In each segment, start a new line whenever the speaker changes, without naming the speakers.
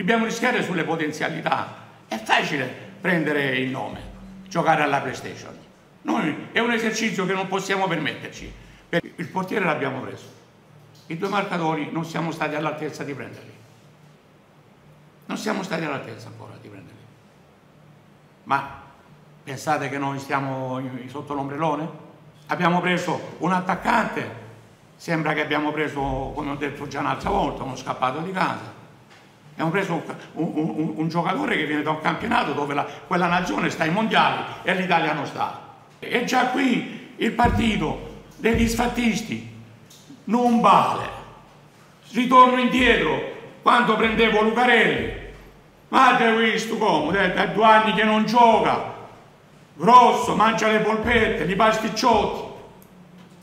dobbiamo rischiare sulle potenzialità. È facile prendere il nome, giocare alla PlayStation. Noi è un esercizio che non possiamo permetterci. Il portiere l'abbiamo preso. I due marcatori non siamo stati all'altezza di prenderli. Non siamo stati all'altezza ancora di prenderli. Ma pensate che noi stiamo sotto l'ombrellone? Abbiamo preso un attaccante, sembra che abbiamo preso, come ho detto già un'altra volta, uno scappato di casa. Abbiamo preso un, un, un, un giocatore che viene da un campionato dove la, quella nazione sta ai mondiali e l'Italia non sta. E già qui il partito degli sfattisti non vale. Ritorno indietro quando prendevo Lucarelli. Ma avete visto come? Da due anni che non gioca. Grosso, mangia le polpette, li pasticciotti.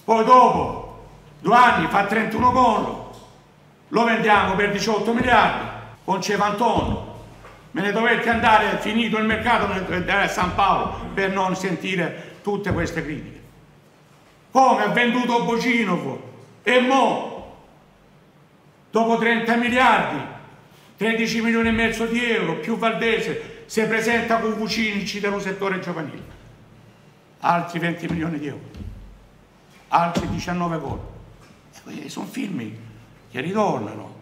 Poi dopo, due anni, fa 31 gol. Lo vendiamo per 18 miliardi con Cevanton. Me ne dovete andare, finito il mercato, me ne a San Paolo per non sentire tutte queste critiche. Come ha venduto Bocinov e mo, dopo 30 miliardi, 13 milioni e mezzo di euro, più Valdese, si presenta con Vucinici dello settore giovanile. Altri 20 milioni di euro, altri 19 gol. Sono film che ritornano